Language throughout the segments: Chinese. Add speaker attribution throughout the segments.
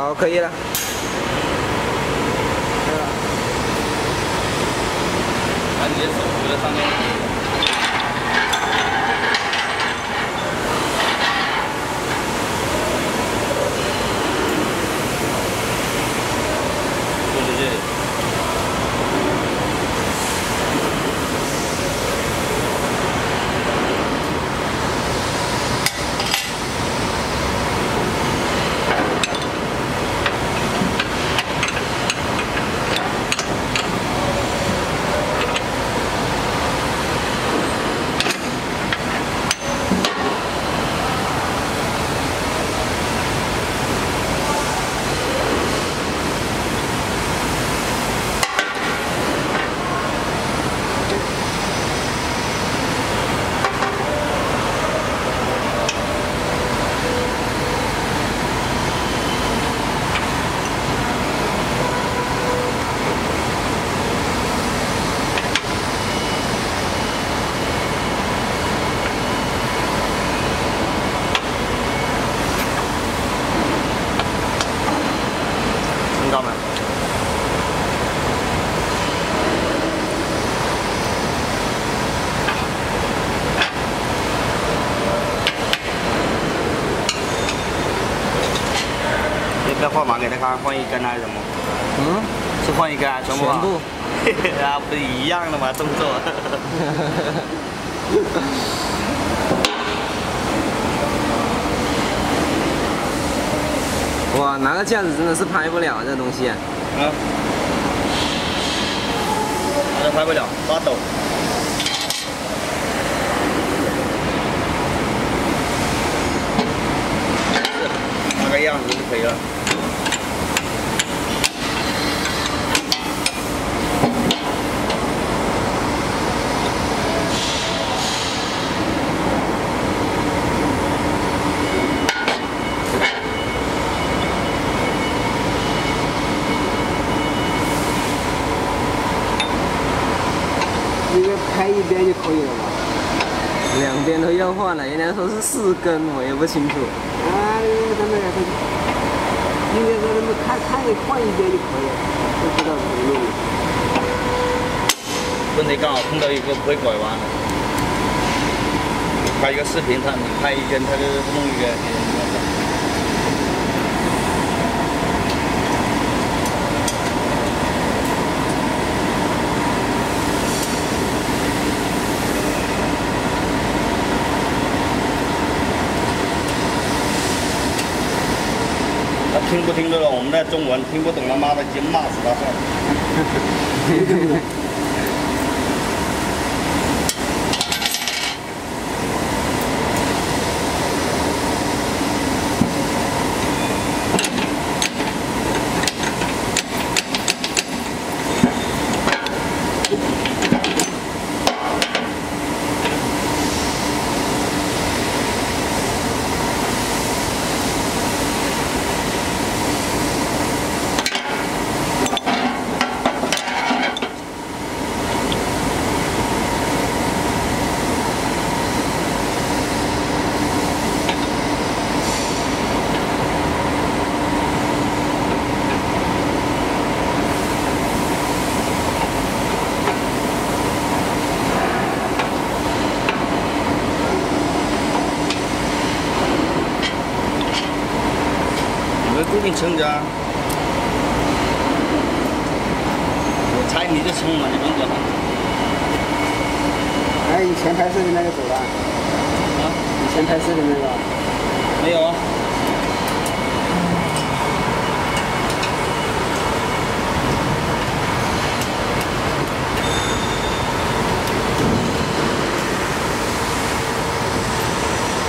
Speaker 1: 好，可以了。
Speaker 2: 把你的手扶在上面。要换码给他看，换一根还是什么？
Speaker 1: 嗯，
Speaker 2: 是换一根还是全部？
Speaker 1: 全部。
Speaker 2: 啊，不是一样的吗？动作。
Speaker 1: 哇，拿个架子真的是拍不了这东西。
Speaker 2: 嗯。这拍不了，发抖。那个样子就可以了。
Speaker 1: 开一边就可以了嘛，两边都要换了，人家说是四根，我也不清楚。啊，真的，应该说他们开开换一边就可以了，不知道怎么弄。
Speaker 2: 问题刚好碰到一个不会拐弯的，拍一个视频，他你拍一根，他就弄一个。听不听得懂我们的中文？听不懂他妈的，直接骂死他算了。撑着啊！我猜你就撑嘛，你不用管他。
Speaker 1: 哎，以前拍摄的那个走了？啊？以前拍摄的那个？
Speaker 2: 没有啊。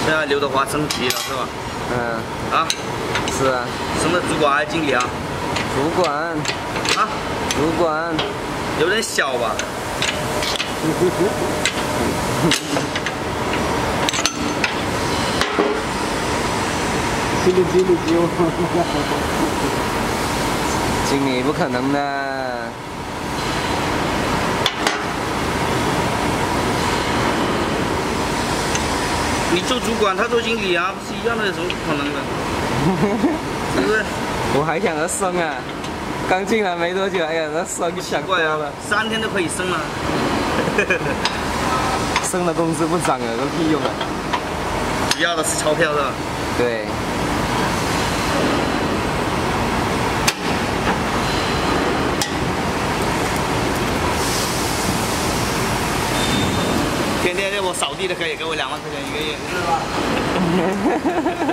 Speaker 2: 现在刘德华升级了是吧？嗯。啊？
Speaker 1: 是啊，
Speaker 2: 什么主管还是经理啊？
Speaker 1: 主管
Speaker 2: 啊，
Speaker 1: 主管
Speaker 2: 有点小吧？
Speaker 1: 经理经理经理，经理不可能的。
Speaker 2: 你做主管，他做经理啊，不是一样的，有什么不可能的？是不是？
Speaker 1: 我还想着升啊，刚进来没多久，哎呀，那升想
Speaker 2: 过来
Speaker 1: 了，，
Speaker 2: 三天都可以升了。
Speaker 1: 升了工资不涨啊，有屁用啊？
Speaker 2: 主要的是钞票是吧？
Speaker 1: 对。
Speaker 2: 可以给我两万块钱一个月，是吧？